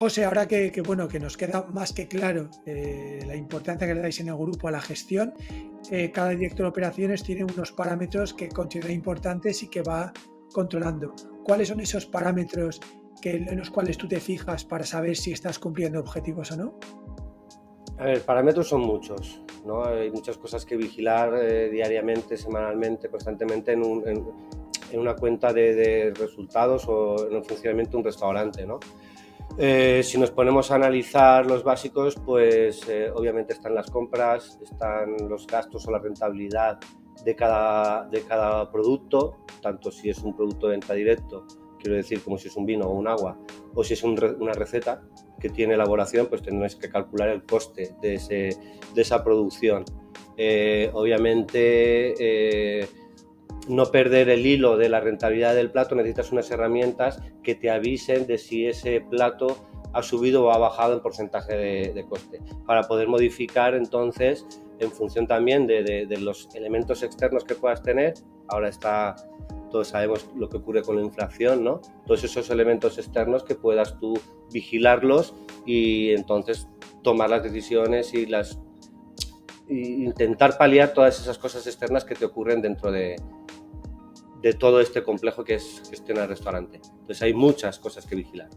José, ahora que, bueno, que nos queda más que claro eh, la importancia que le dais en el grupo a la gestión, eh, cada director de operaciones tiene unos parámetros que considera importantes y que va controlando. ¿Cuáles son esos parámetros que, en los cuales tú te fijas para saber si estás cumpliendo objetivos o no? A ver, parámetros son muchos, ¿no? Hay muchas cosas que vigilar eh, diariamente, semanalmente, constantemente en, una cuenta de, resultados o en el funcionamiento de un restaurante, ¿no? Eh, si nos ponemos a analizar los básicos, pues eh, obviamente están las compras, están los gastos o la rentabilidad de cada, de cada producto, tanto si es un producto de venta directo, quiero decir como si es un vino o un agua, o si es una receta que tiene elaboración, pues tenemos que calcular el coste de, ese, de esa producción. Eh, obviamente no perder el hilo de la rentabilidad del plato, necesitas unas herramientas que te avisen de si ese plato ha subido o ha bajado en porcentaje de, coste, para poder modificar entonces en función también de, los elementos externos que puedas tener. Ahora está, todos sabemos lo que ocurre con la inflación, ¿no? Todos esos elementos externos que puedas tú vigilarlos y entonces tomar las decisiones y las intentar paliar todas esas cosas externas que te ocurren dentro de, de todo este complejo que es gestionar restaurante. Entonces hay muchas cosas que vigilar.